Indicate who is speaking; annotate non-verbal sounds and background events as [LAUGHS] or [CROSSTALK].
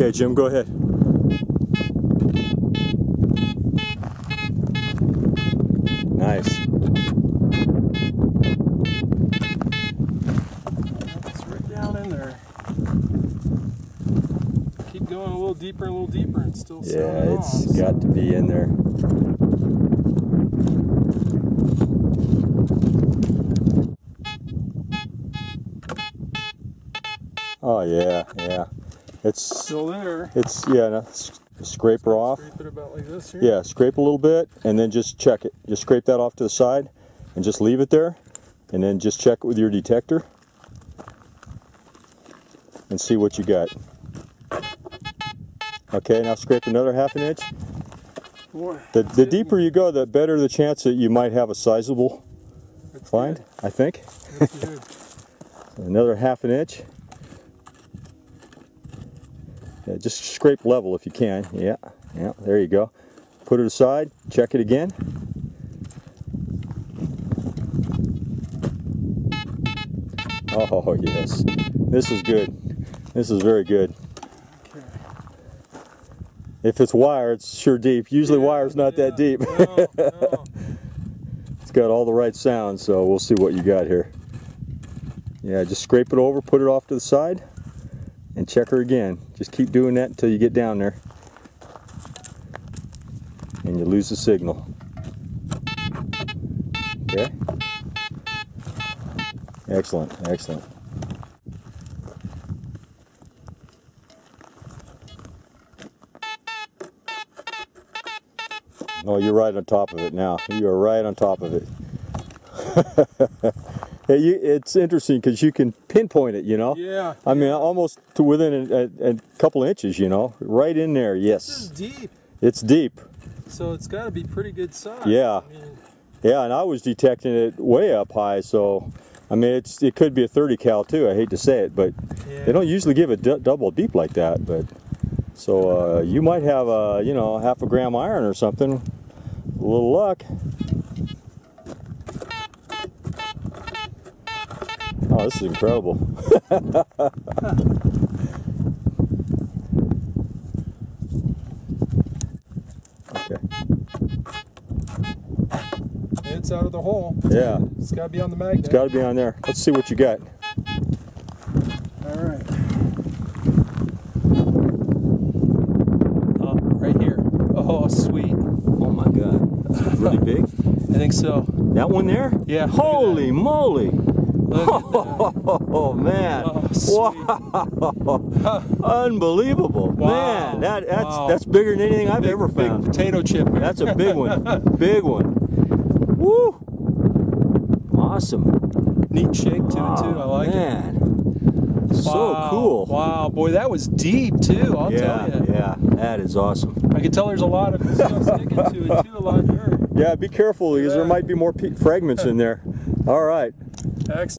Speaker 1: Okay, Jim, go ahead. Nice.
Speaker 2: It's right down in there. Keep going a little deeper a little deeper and still
Speaker 1: Yeah,
Speaker 2: sounding
Speaker 1: it's
Speaker 2: off.
Speaker 1: got to be in there. Oh yeah, yeah. It's
Speaker 2: Still there.
Speaker 1: it's yeah. No, scrape her off.
Speaker 2: Scrape it about like this here.
Speaker 1: Yeah, scrape a little bit and then just check it. Just scrape that off to the side and just leave it there and then just check it with your detector and see what you got. Okay, now scrape another half an inch.
Speaker 2: Boy,
Speaker 1: The, the deeper you go, the better the chance that you might have a sizable find,
Speaker 2: good.
Speaker 1: I think. [LAUGHS] Another half an inch. Yeah, just scrape level if you can. Yeah, yeah, there you go. Put it aside, check it again. Oh, yes. This is good. This is very good. If it's wire, it's sure deep. Usually
Speaker 2: Yeah,
Speaker 1: wire's not that deep.
Speaker 2: No, no. [LAUGHS]
Speaker 1: It's got all the right sounds, so we'll see what you got here. Yeah, just scrape it over, put it off to the side, and check her again. Just keep doing that until you get down there. And you lose the signal. Okay? Excellent, excellent. No, you're right on top of it now. You are right on top of it. [LAUGHS] Yeah, you, it's interesting because you can pinpoint it, you know?
Speaker 2: Yeah.
Speaker 1: I mean, almost to within a, a, a couple inches, you know? Right in there,
Speaker 2: This is deep,
Speaker 1: It's deep.
Speaker 2: so it's got to be pretty good size.
Speaker 1: Yeah.
Speaker 2: I mean,
Speaker 1: Yeah, and I was detecting it way up high, so I mean, it's it could be a 30 cal too. I hate to say it, but
Speaker 2: yeah.
Speaker 1: they don't usually give it d- double deep like that. But so uh, you might have a you know half a gram iron or something. A little luck. Oh, this is incredible. okay.
Speaker 2: It's out of the hole.
Speaker 1: Yeah,
Speaker 2: It's got to be on the magnet.
Speaker 1: it's got to be on there. Let's see what you got.
Speaker 2: All right. Oh, right here. Oh, sweet.
Speaker 1: Oh my God, really big. [LAUGHS]
Speaker 2: I think so.
Speaker 1: That one there?
Speaker 2: Yeah,
Speaker 1: Holy moly! Oh man!
Speaker 2: Oh,
Speaker 1: wow! Unbelievable,
Speaker 2: Wow.
Speaker 1: man! That that's
Speaker 2: Wow.
Speaker 1: that's bigger than anything I've
Speaker 2: Big-
Speaker 1: ever found.
Speaker 2: potato chip.
Speaker 1: That's a big one, [LAUGHS] big one. Woo! Awesome.
Speaker 2: Neat shape to it too. I
Speaker 1: Oh,
Speaker 2: like it.
Speaker 1: man. So
Speaker 2: Wow.
Speaker 1: cool.
Speaker 2: Wow, boy, that was deep too. I'll
Speaker 1: yeah,
Speaker 2: tell you.
Speaker 1: yeah, that is awesome.
Speaker 2: I can tell there's a lot of stuff sticking to it too. A lot of dirt.
Speaker 1: Yeah, be careful because there might be more pe- fragments in there. All right.
Speaker 2: Excellent.